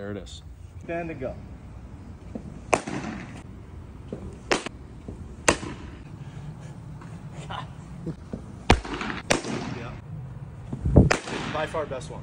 There it is. Stand to go. yeah. By far best one.